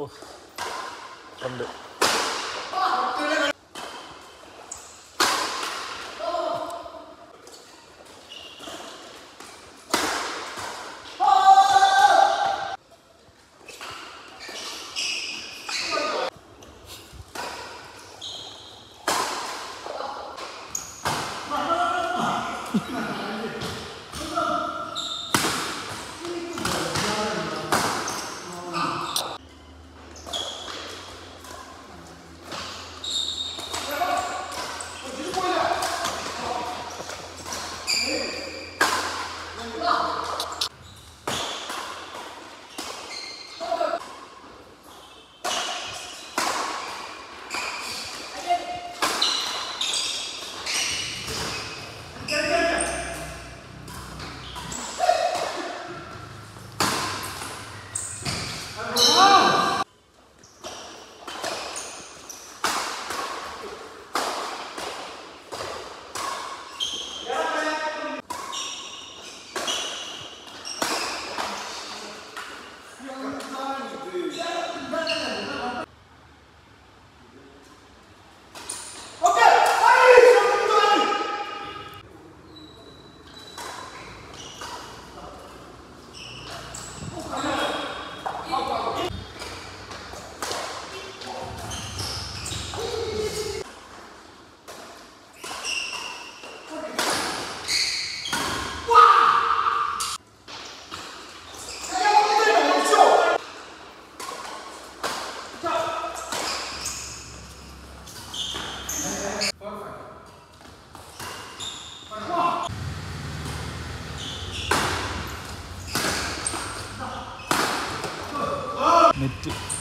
또 반대. Ha ha ha! mit